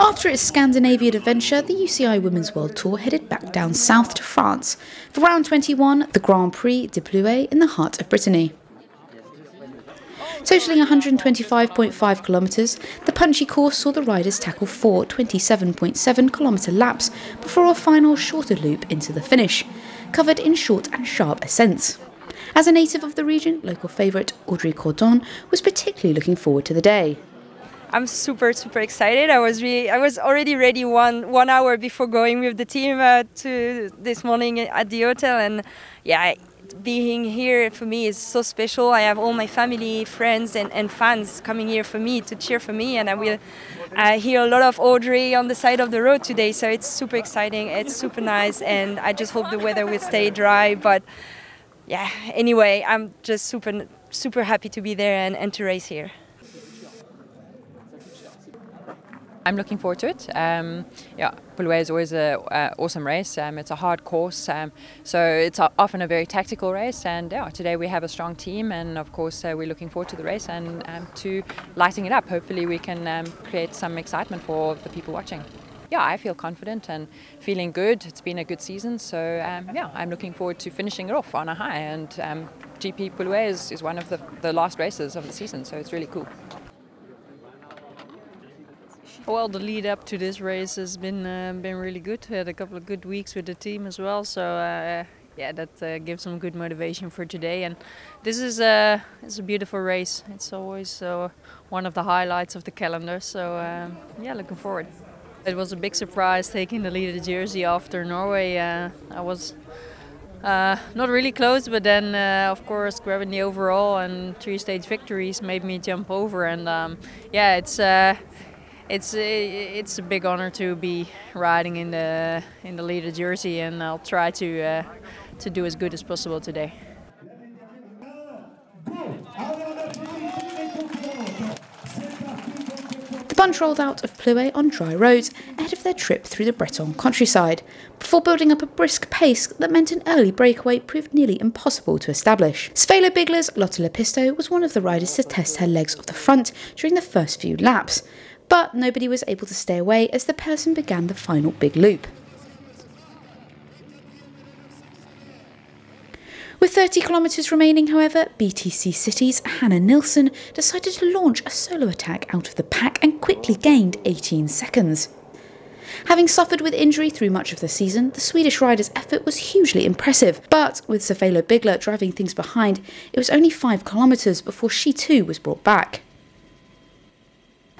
After its Scandinavian adventure, the UCI Women's World Tour headed back down south to France for round 21, the Grand Prix de Plouay in the heart of Brittany. Totaling 125.5 kilometres, the punchy course saw the riders tackle four 27.7 kilometre laps before a final shorter loop into the finish, covered in short and sharp ascents. As a native of the region, local favourite Audrey Cordon was particularly looking forward to the day. I'm super super excited. I was really, I was already ready one one hour before going with the team uh, to this morning at the hotel, and yeah, being here for me is so special. I have all my family, friends, and, and fans coming here for me to cheer for me, and I will I hear a lot of Audrey on the side of the road today. So it's super exciting. It's super nice, and I just hope the weather will stay dry. But yeah, anyway, I'm just super super happy to be there and, and to race here. I'm looking forward to it. Um, yeah, Plouay is always an awesome race. Um, it's a hard course, um, so it's a, often a very tactical race. And yeah, today we have a strong team, and of course uh, we're looking forward to the race and um, to lighting it up. Hopefully, we can um, create some excitement for the people watching. Yeah, I feel confident and feeling good. It's been a good season, so um, yeah, I'm looking forward to finishing it off on a high. And GP Plouay is, is one of the, the last races of the season, so it's really cool. Well, the lead up to this race has been uh, been really good. We had a couple of good weeks with the team as well, so uh, yeah, that uh, gives some good motivation for today. And this is a it's a beautiful race. It's always uh, one of the highlights of the calendar. So um, yeah, looking forward. It was a big surprise taking the lead of the jersey after Norway. Uh, I was. Uh, not really close, but then uh, of course grabbing the overall and three stage victories made me jump over. And um, yeah, it's uh, it's a, it's a big honor to be riding in the in the leader jersey, and I'll try to uh, to do as good as possible today. The bunch rolled out of Plouay on dry roads ahead of their trip through the Breton countryside, before building up a brisk pace that meant an early breakaway proved nearly impossible to establish. Cervelo Bigla's Lotta Lepistö was one of the riders to test her legs off the front during the first few laps, but nobody was able to stay away as the person began the final big loop. With 30 kilometres remaining, however, BTC City's Hanna Nilsson decided to launch a solo attack out of the pack and quickly gained 18 seconds. Having suffered with injury through much of the season, the Swedish rider's effort was hugely impressive, but with Cervelo Bigla driving things behind, it was only 5 kilometres before she too was brought back.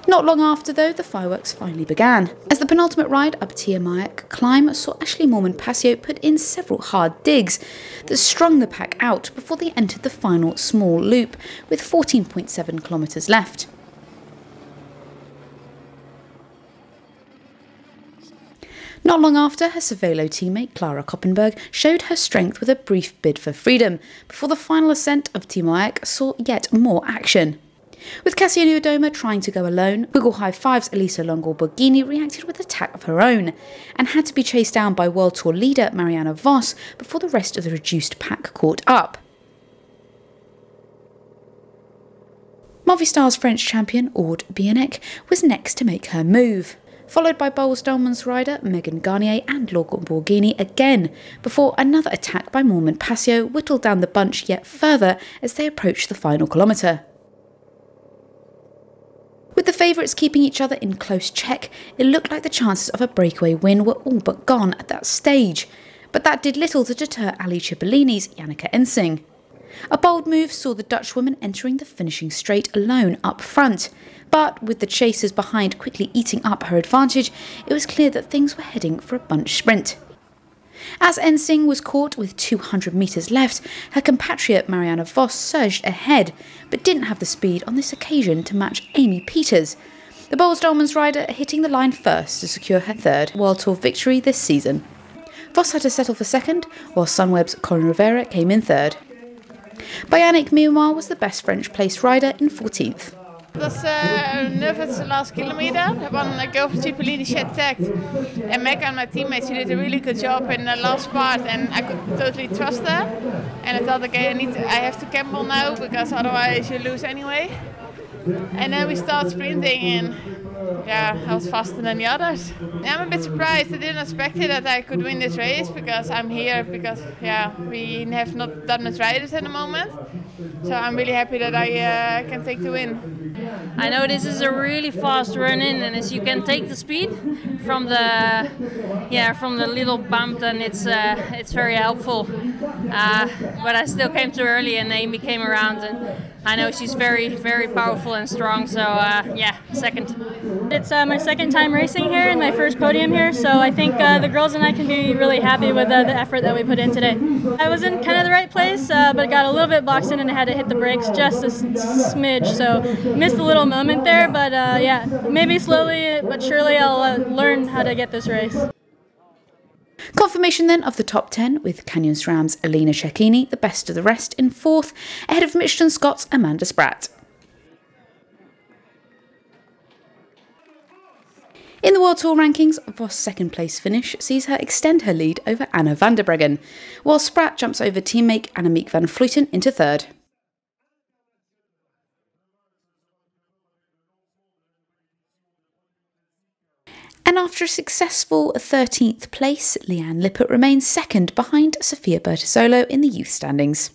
Not long after, though, the fireworks finally began. As the penultimate ride up Ty Marrec climb saw Ashleigh Moolman Pasio put in several hard digs that strung the pack out before they entered the final small loop with 14.7 kilometres left. Not long after, her Cervelo teammate Clara Koppenburg showed her strength with a brief bid for freedom, before the final ascent of Ty Marrec saw yet more action. With Kasia Niewiadoma trying to go alone, Wiggle High Five's Elisa Longo Borghini reacted with an attack of her own and had to be chased down by World Tour leader Marianne Vos before the rest of the reduced pack caught up. Movistar's French champion Aude Biannic was next to make her move, followed by Boels Dolmans rider Megan Guarnier and Longo Borghini again, before another attack by Moolman Pasio whittled down the bunch yet further as they approached the final kilometre. With the favourites keeping each other in close check, it looked like the chances of a breakaway win were all but gone at that stage. But that did little to deter Alé Cipollini's Janneke Ensing. A bold move saw the Dutchwoman entering the finishing straight alone up front. But with the chasers behind quickly eating up her advantage, it was clear that things were heading for a bunch sprint. As Ensing was caught with 200 metres left, her compatriot Marianne Vos surged ahead, but didn't have the speed on this occasion to match Amy Pieters. The Boels Dolmans rider hitting the line first to secure her third World Tour victory this season. Voss had to settle for second, while Sunweb's Coryn Rivera came in third. Biannic meanwhile was the best French placed rider in 14th. Was uh, nervous the last kilometer. One uh, girl from Cipollini she attacked, and Meg and my teammates she did a really good job in the last part, and I could totally trust her. And I thought, okay, I need to, I have to gamble now because otherwise you lose anyway. And then we start sprinting, and yeah, I was faster than the others. I'm a bit surprised. I didn't expect it that I could win this race because I'm here because yeah, we have not that much riders at the moment. So I'm really happy that I uh, can take the win. I know this is a really fast run in, and as you can take the speed from the yeah from the little bump, then it's uh, it's very helpful. Uh, but I still came too early, and Amy came around, and I know she's very very powerful and strong. So uh, yeah, second. It's uh, my second time racing here and my first podium here, so I think uh, the girls and I can be really happy with uh, the effort that we put in today. I was in kind of the right place, but got a little bit boxed in and I had to hit the brakes just a smidge, so missed a little moment there. But yeah, maybe slowly but surely I'll learn how to get this race. Confirmation then of the top 10 with Canyon SRAM's Elena Cecchini, the best of the rest, in fourth, ahead of Mitchelton-Scott's Amanda Spratt. In the World Tour rankings, Vos' second place finish sees her extend her lead over Anna van der Breggen, while Spratt jumps over teammate Annemiek van Vleuten into third. And after a successful 13th place, Liane Lippert remains second behind Sofia Bertizzolo in the youth standings.